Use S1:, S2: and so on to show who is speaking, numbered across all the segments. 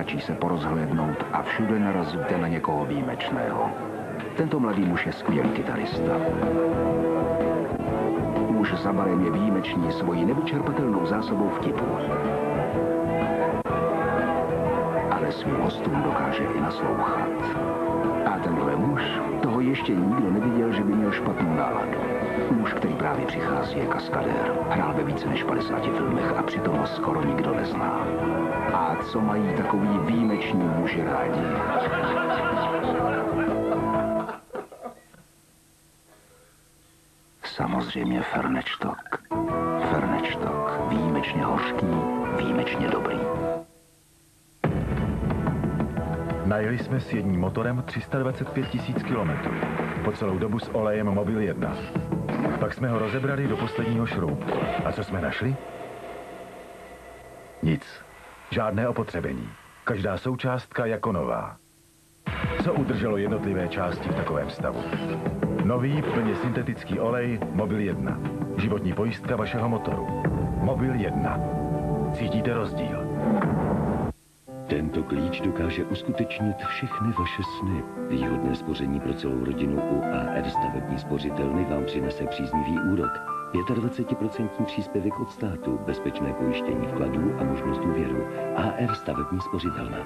S1: Stačí se porozhlédnout a všude narazíte na někoho výjimečného. Tento mladý muž je skvělý kytarista. Muž za barem je výjimečný svojí nevyčerpatelnou zásobou vtipu. Ale svým hostům dokáže i naslouchat. A tenhle muž, toho ještě nikdo neviděl, že by měl špatnou náladu. Muž, který právě přichází, je kaskadér. Hrál ve více než 50 filmech a přitom ho skoro nikdo nezná. A co mají takový výjimeční muži rádi? Samozřejmě Fernečtok. Fernečtok, výjimečně hořký, výjimečně dobrý.
S2: Najeli jsme s jedním motorem 325 tisíc kilometrů. Po celou dobu s olejem Mobil 1. Pak jsme ho rozebrali do posledního šroubu. A co jsme našli? Nic. Žádné opotřebení. Každá součástka jako nová. Co udrželo jednotlivé části v takovém stavu? Nový, plně syntetický olej Mobil 1. Životní pojistka vašeho motoru. Mobil 1. Cítíte rozdíl?
S3: Tento klíč dokáže uskutečnit všechny vaše sny. Výhodné spoření pro celou rodinu u AR stavební spořitelny vám přinese příznivý úrok. 25% příspěvek od státu, bezpečné pojištění vkladů a možnost úvěru. AR stavební spořitelna.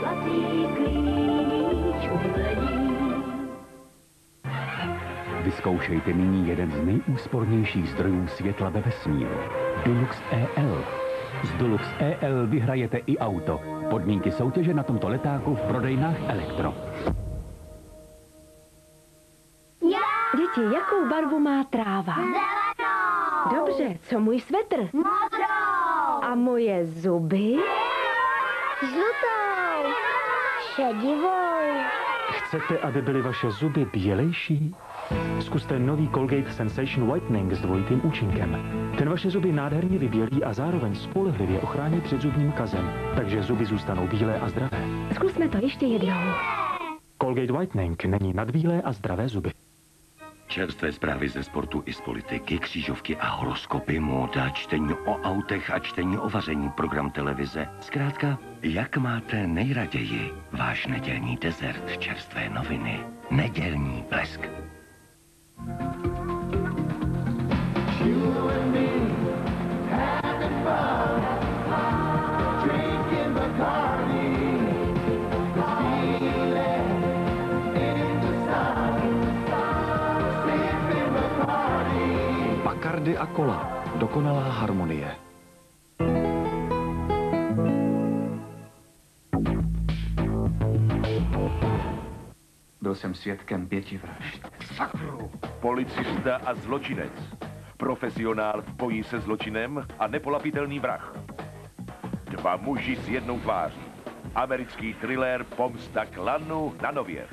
S4: Zlatý klíč uvedí.
S5: Vyzkoušejte nyní jeden z nejúspornějších zdrojů světla ve vesmíru. Dulux EL. Z Dulux EL vyhrajete i auto. Podmínky soutěže na tomto letáku v prodejnách Elektro.
S6: Děti, jakou barvu má tráva?
S4: Zelenou!
S6: Dobře, co můj svetr?
S4: Modrou!
S6: A moje zuby?
S4: Žlutou! Šedivou!
S7: Chcete, aby byly vaše zuby bělejší? Zkuste nový Colgate Sensation Whitening s dvojitým účinkem. Ten vaše zuby nádherně vybělí a zároveň spolehlivě ochrání před zubním kazem, takže zuby zůstanou bílé a zdravé.
S6: Zkusme to ještě jednou.
S7: Colgate Whitening není na bílé a zdravé zuby.
S3: Čerstvé zprávy ze sportu i z politiky, křížovky a horoskopy, móda, čtení o autech a čtení o vaření, program televize. Zkrátka, jak máte nejraději váš nedělní dezert, čerstvé noviny, nedělní blesk.
S5: Bacardi a kola. Dokonalá harmonie.
S1: Byl jsem svědkem pěti vražd.
S8: Sakru! Policista a zločinec. Profesionál v boji se zločinem a nepolapitelný vrah. Dva muži s jednou tváří. Americký thriller Pomsta klanu na nově.